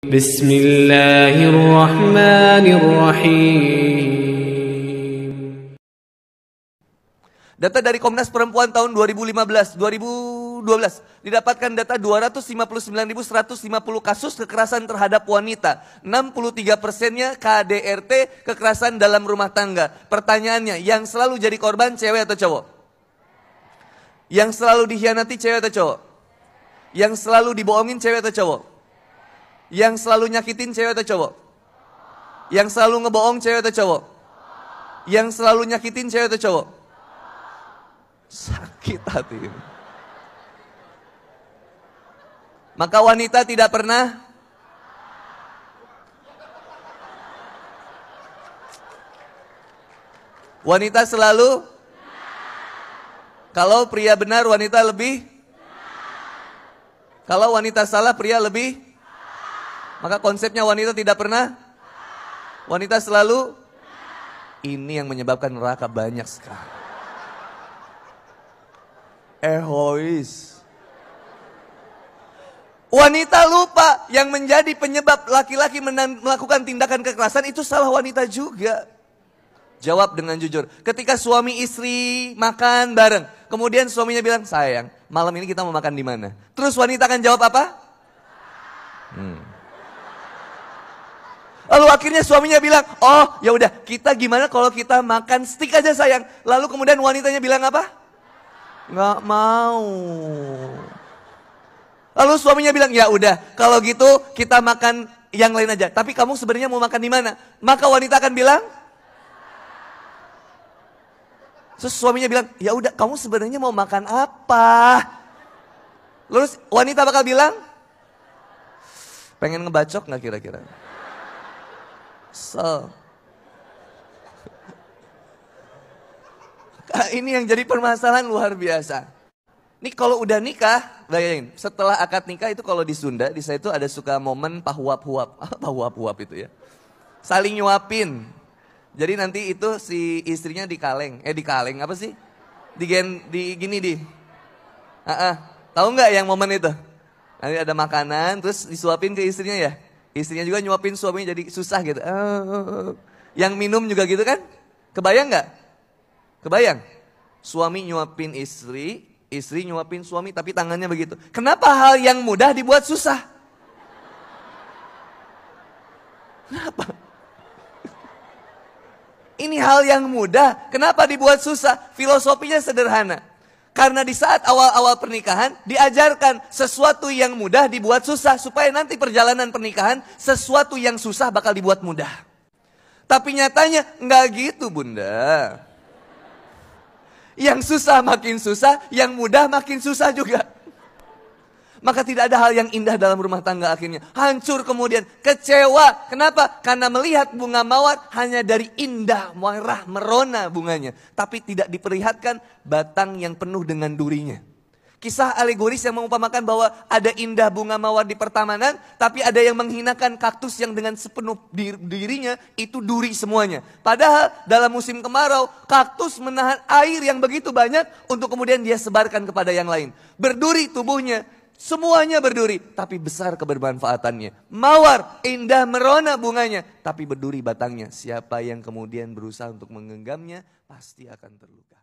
بسم الله الرحمن الرحيم Data dari Komnas Perempuan tahun 2015, 2012 didapatkan data 259.150 kasus kekerasan terhadap wanita. 63 persennya KDRT kekerasan dalam rumah tangga. Pertanyaannya, yang selalu jadi korban cewek atau cowok? Yang selalu dikhianati cewek atau cowok? Yang selalu dibohongin cewek atau cowok? Yang selalu nyakitin cewek atau cowok? Yang selalu ngebohong cewek atau cowok? Yang selalu nyakitin cewek atau cowok? Sakit hati. Maka wanita tidak pernah Wanita selalu Kalau pria benar wanita lebih Kalau wanita salah pria lebih Maka konsepnya wanita tidak pernah Wanita selalu Ini yang menyebabkan neraka banyak sekali egois. Wanita lupa yang menjadi penyebab laki-laki melakukan tindakan kekerasan itu salah wanita juga. Jawab dengan jujur. Ketika suami istri makan bareng, kemudian suaminya bilang, "Sayang, malam ini kita mau makan di mana?" Terus wanita akan jawab apa? Hmm. Lalu akhirnya suaminya bilang, "Oh, ya udah, kita gimana kalau kita makan steak aja sayang?" Lalu kemudian wanitanya bilang apa? Nggak mau. Lalu suaminya bilang, ya udah, kalau gitu kita makan yang lain aja. Tapi kamu sebenarnya mau makan di mana? Maka wanita akan bilang, Terus suaminya bilang, ya udah kamu sebenarnya mau makan apa? Lalu wanita bakal bilang, pengen ngebacok nggak kira-kira? So, Ah, ini yang jadi permasalahan luar biasa. Nih kalau udah nikah, bayangin, setelah akad nikah itu kalau di Sunda, di saya itu ada suka momen pahuap-huap. pahuap-huap itu ya. Saling nyuapin. Jadi nanti itu si istrinya di kaleng, eh di kaleng apa sih? Di gen, di gini di. Uh -uh. Tahu nggak yang momen itu? Nanti ada makanan, terus disuapin ke istrinya ya. Istrinya juga nyuapin suaminya jadi susah gitu. Uh, yang minum juga gitu kan? Kebayang nggak? Kebayang? Suami nyuapin istri, istri nyuapin suami tapi tangannya begitu. Kenapa hal yang mudah dibuat susah? Kenapa? Ini hal yang mudah, kenapa dibuat susah? Filosofinya sederhana. Karena di saat awal-awal pernikahan diajarkan sesuatu yang mudah dibuat susah supaya nanti perjalanan pernikahan sesuatu yang susah bakal dibuat mudah. Tapi nyatanya nggak gitu bunda. Yang susah makin susah, yang mudah makin susah juga. Maka tidak ada hal yang indah dalam rumah tangga akhirnya. Hancur kemudian, kecewa. Kenapa? Karena melihat bunga mawar hanya dari indah, merah, merona bunganya. Tapi tidak diperlihatkan batang yang penuh dengan durinya. Kisah alegoris yang mengumpamakan bahwa ada indah bunga mawar di pertamanan, tapi ada yang menghinakan kaktus yang dengan sepenuh dirinya itu duri semuanya. Padahal dalam musim kemarau, kaktus menahan air yang begitu banyak untuk kemudian dia sebarkan kepada yang lain. Berduri tubuhnya, semuanya berduri, tapi besar kebermanfaatannya. Mawar, indah merona bunganya, tapi berduri batangnya. Siapa yang kemudian berusaha untuk menggenggamnya, pasti akan terluka.